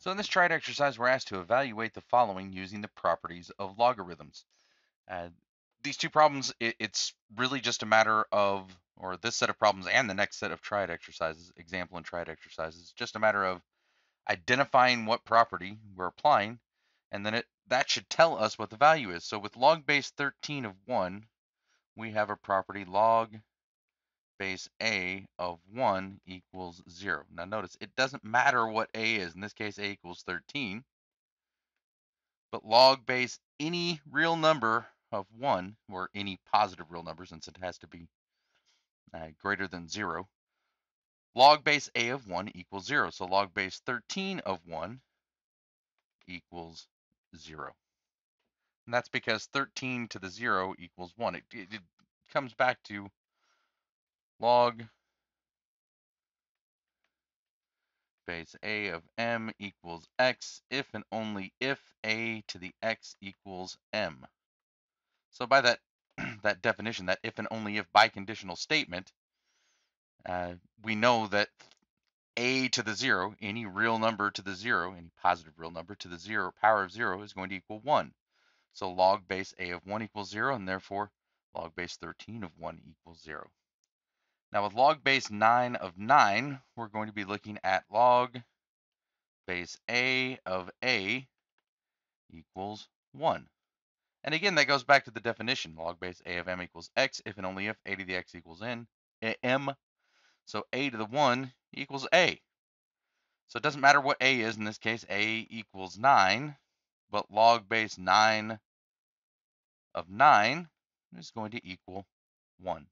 So in this Try It exercise, we're asked to evaluate the following using the properties of logarithms. Uh, these two problems, it, it's really just a matter of, or this set of problems and the next set of Try It exercises, example and Try It exercises, just a matter of identifying what property we're applying, and then it that should tell us what the value is. So with log base 13 of 1, we have a property log base a of 1 equals 0. Now notice, it doesn't matter what a is. In this case, a equals 13. But log base any real number of 1, or any positive real number, since it has to be uh, greater than 0, log base a of 1 equals 0. So log base 13 of 1 equals 0. And that's because 13 to the 0 equals 1. It, it, it comes back to log base a of m equals x if and only if a to the x equals m. So by that that definition, that if and only if biconditional statement, uh, we know that a to the zero, any real number to the zero, any positive real number to the zero power of zero is going to equal one. So log base a of one equals zero, and therefore log base 13 of one equals zero. Now with log base 9 of 9, we're going to be looking at log base a of a equals 1. And again, that goes back to the definition. Log base a of m equals x if and only if a to the x equals n, eh, m. So a to the 1 equals a. So it doesn't matter what a is. In this case, a equals 9. But log base 9 of 9 is going to equal 1.